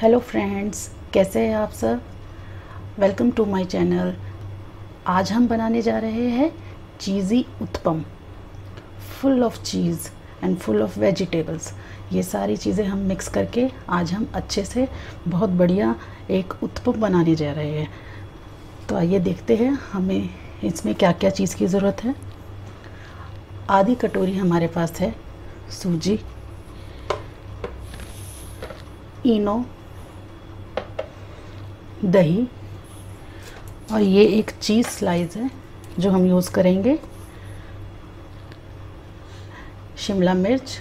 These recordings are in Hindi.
हेलो फ्रेंड्स, कैसे हैं आप सब? वेलकम टू माय चैनल आज हम बनाने जा रहे हैं cheesy uttapam. Full of cheese and full of vegetables ये सारी चीज़ें हम मिक्स करके आज हम अच्छे से बहुत बढ़िया एक उत्पम बनाने जा रहे हैं। तो आइए देखते हैं हमें इसमें क्या क्या चीज़ की ज़रूरत है। आधी कटोरी हमारे पास है सूजी, इनो दही। और ये एक चीज़ स्लाइस है, जो हम यूज़ करेंगे। शिमला मिर्च।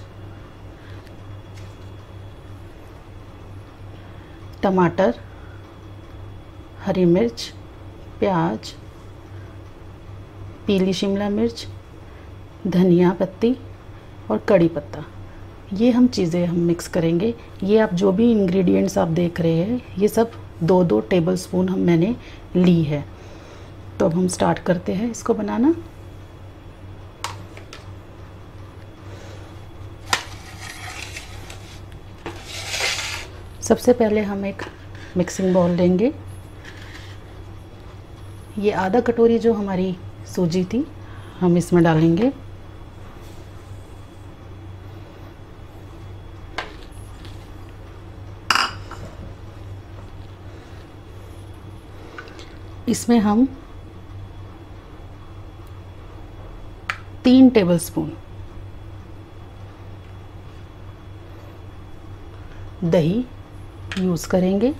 टमाटर। हरी मिर्च। प्याज। पीली शिमला मिर्च। धनिया पत्ती और कड़ी पत्ता। ये हम चीज़ें हम मिक्स करेंगे। ये आप जो भी इंग्रेडिएंट्स आप देख रहे हैं, ये सब दो दो टेबल स्पून हम मैंने ली है। तो अब हम स्टार्ट करते हैं इसको बनाना। सबसे पहले हम एक मिक्सिंग बाउल लेंगे। ये आधा कटोरी जो हमारी सूजी थी, हम इसमें डालेंगे। इसमें हम तीन टेबलस्पून दही यूज़ करेंगे।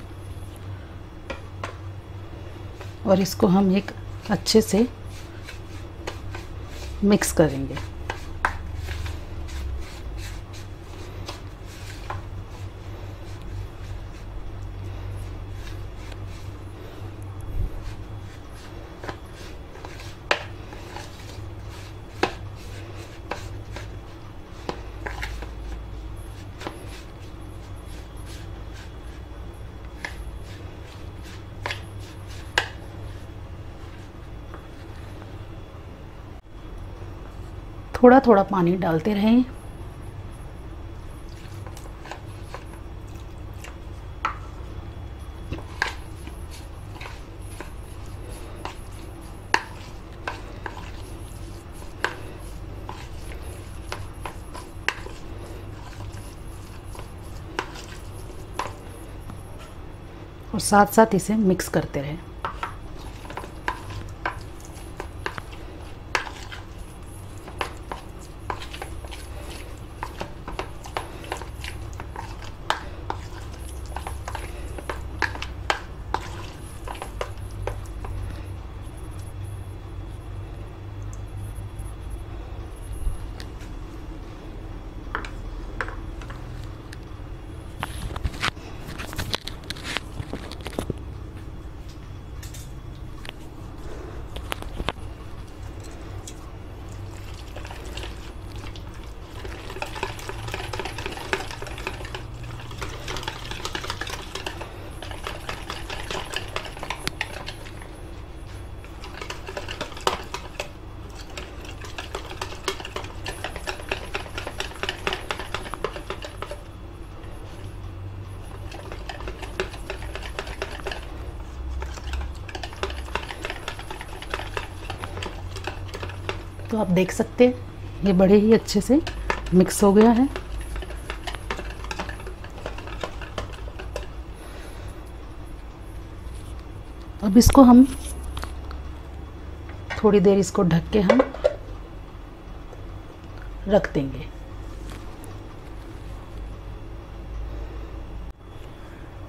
और इसको हम एक अच्छे से मिक्स करेंगे। थोड़ा थोड़ा पानी डालते रहें। और साथ साथ इसे मिक्स करते रहें। आप देख सकते हैं, ये बड़े ही अच्छे से मिक्स हो गया है। अब इसको हम थोड़ी देर इसको ढक के हम रख देंगे।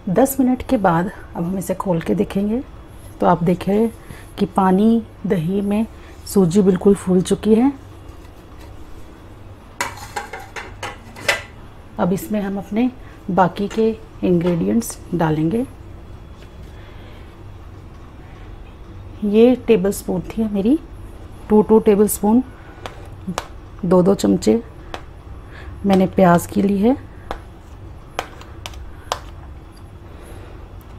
दस मिनट के बाद अब हम इसे खोल के देखेंगे। तो आप देखें कि पानी दही में सूजी बिल्कुल फूल चुकी है। अब इसमें हम अपने बाकी के इंग्रेडिएंट्स डालेंगे। ये टेबल स्पून थी मेरी। टू टू टेबल स्पून दो दो चमचे। मैंने प्याज की ली है।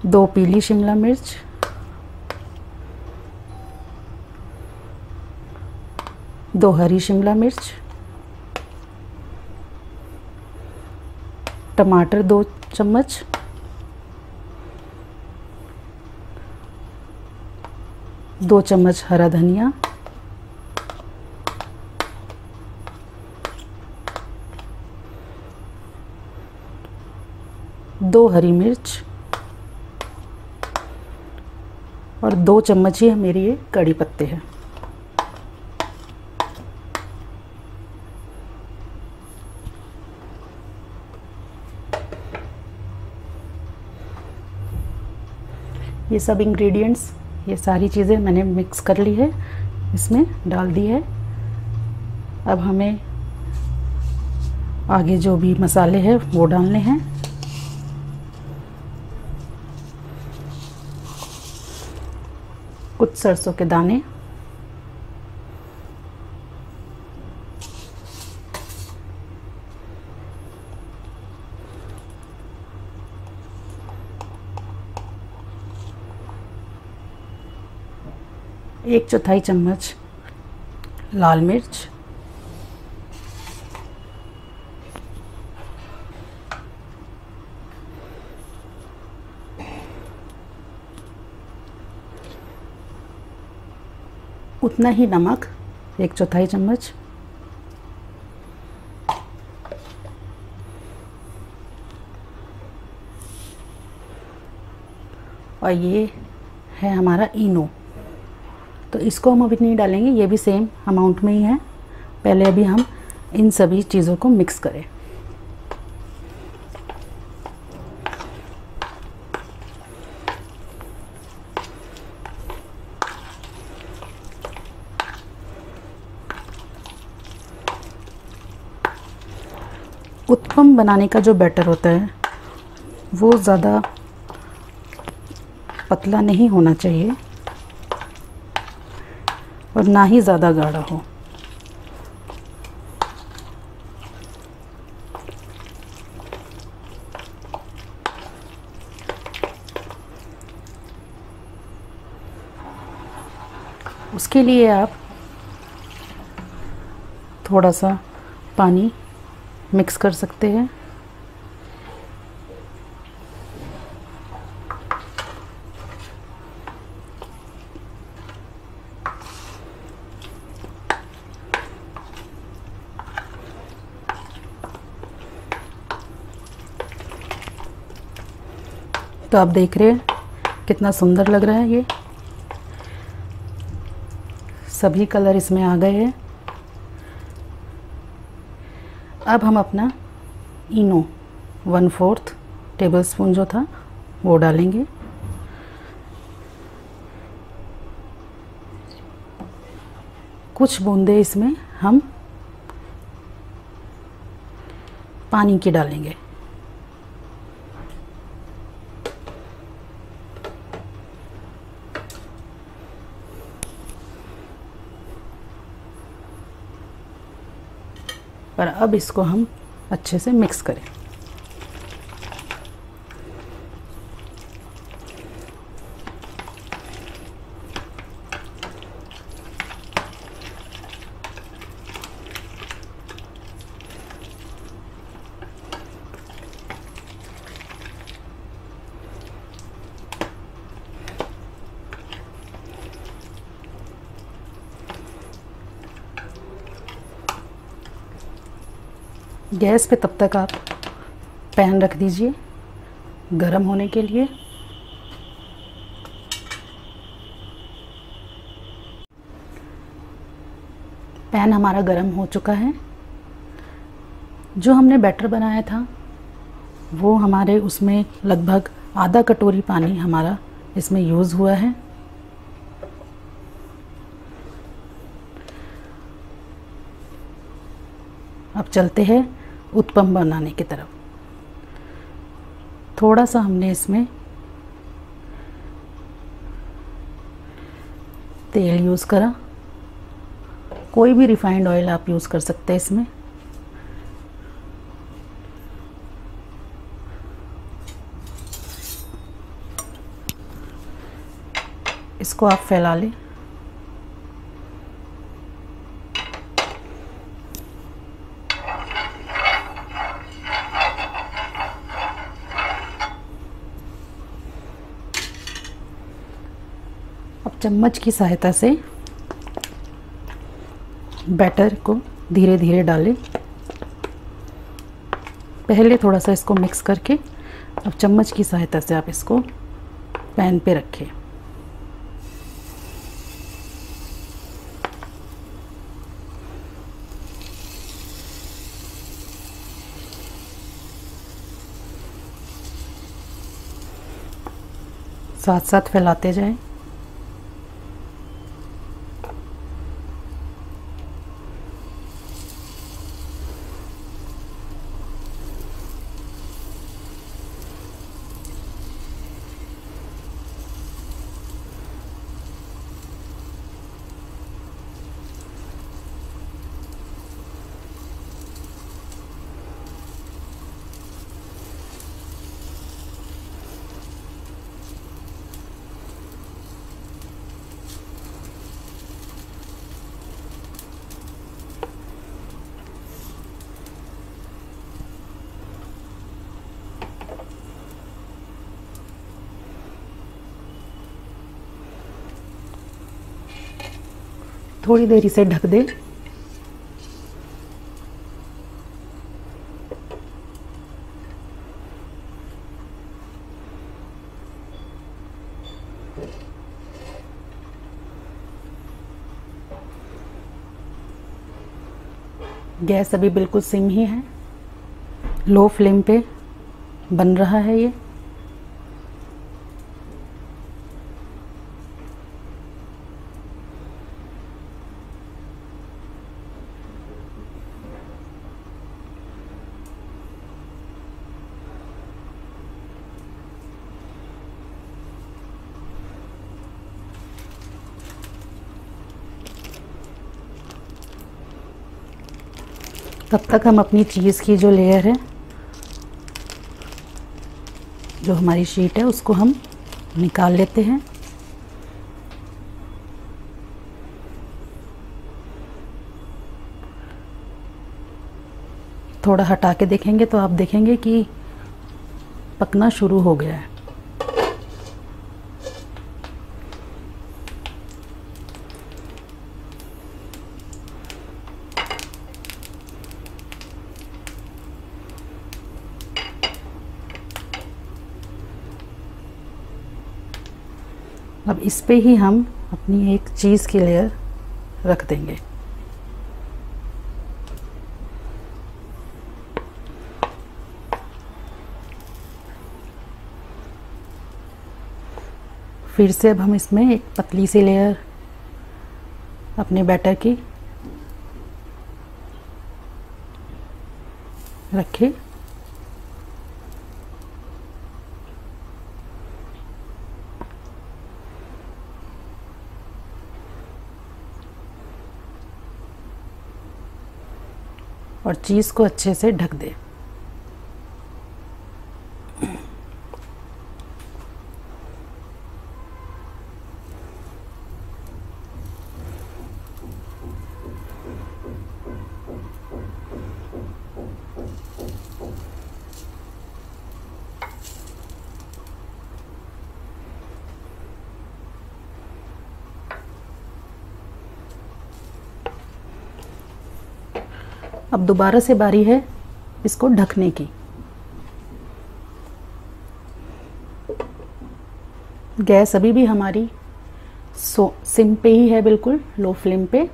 दो पीली शिमला मिर्च। दो हरी शिमला मिर्च, टमाटर दो चम्मच दो चम्मच हरा धनिया, दो हरी मिर्च और दो चम्मच ही मेरे ये कड़ी पत्ते हैं। ये सब इंग्रेडिएंट्स ये सारी चीज़ें मैंने मिक्स कर ली है। इसमें डाल दी है। अब हमें आगे जो भी मसाले हैं, वो डालने हैं। कुछ सरसों के दाने। एक चौथाई चम्मच लाल मिर्च। उतना ही नमक, एक चौथाई चम्मच। और ये है हमारा इनो। तो इसको हम अभी नहीं डालेंगे, ये भी सेम अमाउंट में ही है। पहले अभी हम इन सभी चीज़ों को मिक्स करें। उत्पम बनाने का जो बैटर होता है, वो ज़्यादा पतला नहीं होना चाहिए। और ना ही ज़्यादा गाढ़ा हो। उसके लिए आप थोड़ा सा पानी मिक्स कर सकते हैं। तो आप देख रहे हैं कितना सुंदर लग रहा है ये। सभी कलर इसमें आ गए हैं। अब हम अपना Eno one fourth tablespoon जो था, वो डालेंगे। कुछ बूंदे इसमें हम पानी की डालेंगे। और अब इसको हम अच्छे से मिक्स करें। गैस पे तब तक आप पैन रख दीजिए, गरम होने के लिए। पैन हमारा गरम हो चुका है। जो हमने बैटर बनाया था, वो हमारे उसमें लगभग आधा कटोरी पानी हमारा इसमें यूज़ हुआ है। अब चलते हैं। उत्पम बनाने की तरफ़। थोड़ा सा हमने इसमें तेल यूज़ करा। कोई भी रिफाइंड ऑयल आप यूज़ कर सकते हैं इसमें। इसको आप फैला लें। चम्मच की सहायता से बैटर को धीरे धीरे डालें। पहले थोड़ा सा इसको मिक्स करके, अब चम्मच की सहायता से आप इसको पैन पे रखें। साथ साथ फैलाते जाएँ। थोड़ी देर इसे ढक दें। गैस अभी बिल्कुल सिम ही है। लो फ्लेम पे बन रहा है ये। तब तक हम अपनी चीज़ की जो लेयर है, जो हमारी शीट है, उसको हम निकाल लेते हैं। थोड़ा हटा के देखेंगे तो आप देखेंगे कि पकना शुरू हो गया है। इस पे ही हम अपनी एक चीज़ की लेयर रख देंगे। फिर से अब हम इसमें एक पतली सी लेयर अपने बैटर की रखें। और चीज़ को अच्छे से ढक दें। अब दोबारा से बारी है इसको ढकने की। गैस अभी भी हमारी सो, सिम पे ही है बिल्कुल, लो फ्लेम पे।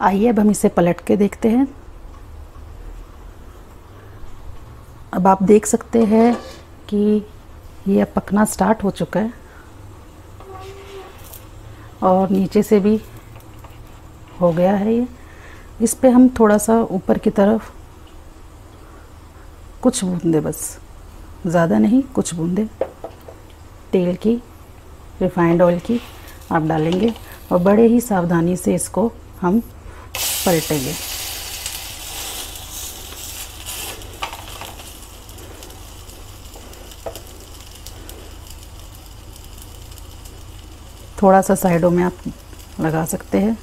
आइए, अब हम इसे पलट के देखते हैं। अब आप देख सकते हैं कि ये अब पकना स्टार्ट हो चुका है। और नीचे से भी हो गया है ये। इस पे हम थोड़ा सा ऊपर की तरफ़ कुछ बूंदे बस, ज़्यादा नहीं, कुछ बूंदे। तेल की, रिफाइंड ऑयल की आप डालेंगे और बड़े ही सावधानी से इसको हम पलटेंगे। थोड़ा सा साइडों में आप लगा सकते हैं।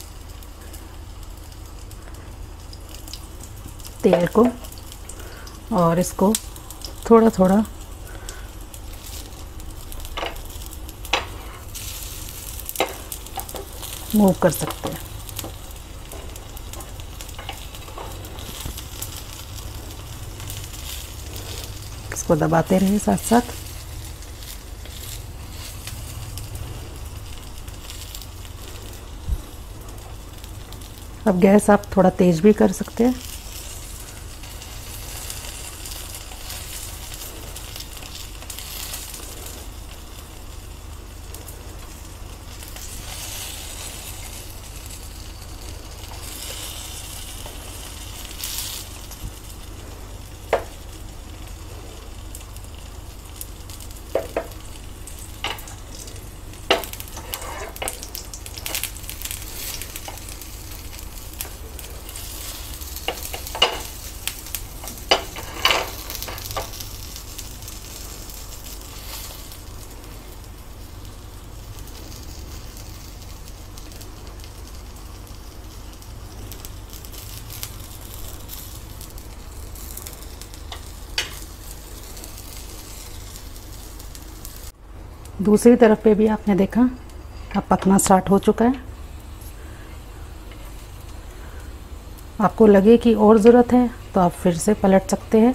तेल को और इसको थोड़ा थोड़ा मूव कर सकते हैं। इसको दबाते रहें साथ साथ। अब गैस आप थोड़ा तेज़ भी कर सकते हैं। दूसरी तरफ़ पे भी आपने देखा, अब पकना स्टार्ट हो चुका है। आपको लगे कि और ज़रूरत है तो आप फिर से पलट सकते हैं।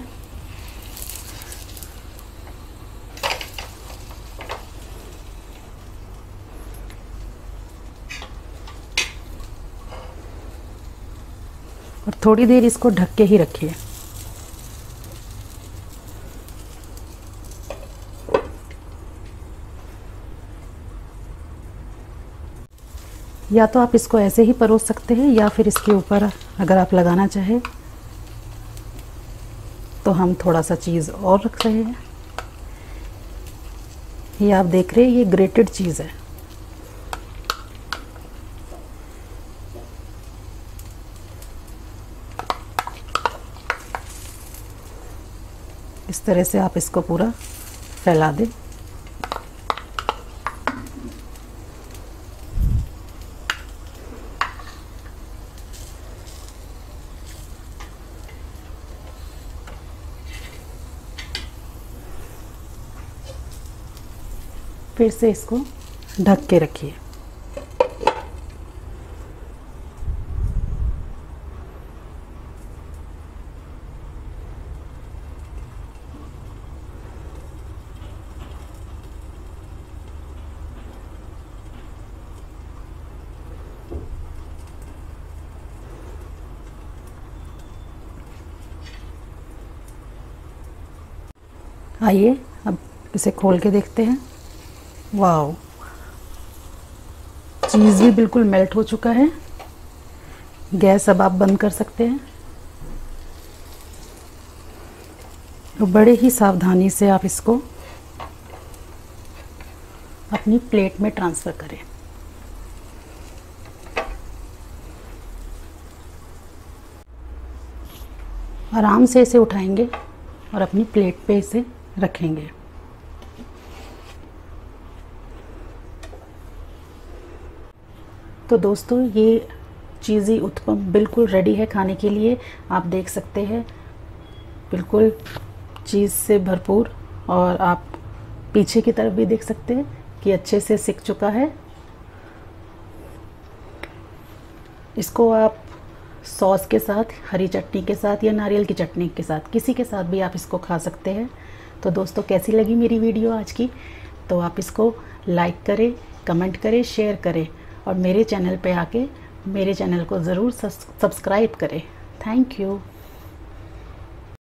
और थोड़ी देर इसको ढक के ही रखिए। या तो आप इसको ऐसे ही परोस सकते हैं, या फिर इसके ऊपर अगर आप लगाना चाहें तो हम थोड़ा सा चीज़ और रख रहे हैं। ये आप देख रहे हैं, ये ग्रेटेड चीज़ है। इस तरह से आप इसको पूरा फैला दें। फिर से इसको ढक के रखिए। आइए अब इसे खोल के देखते हैं। वाओ। चीज़ भी बिल्कुल मेल्ट हो चुका है। गैस अब आप बंद कर सकते हैं। तो बड़े ही सावधानी से आप इसको अपनी प्लेट में ट्रांसफ़र करें। आराम से इसे उठाएँगे और अपनी प्लेट पे इसे रखेंगे। तो दोस्तों, ये चीज़ी उत्पम बिल्कुल रेडी है खाने के लिए। आप देख सकते हैं, बिल्कुल चीज़ से भरपूर और आप पीछे की तरफ़ भी देख सकते हैं कि अच्छे से सिक चुका है। इसको आप सॉस के साथ, हरी चटनी के साथ या नारियल की चटनी के साथ, किसी के साथ भी आप इसको खा सकते हैं। तो दोस्तों, कैसी लगी मेरी वीडियो आज की? तो आप इसको लाइक करें कमेंट करें शेयर करें। और मेरे चैनल पे आके मेरे चैनल को ज़रूर सब्सक्राइब करें। Thank you.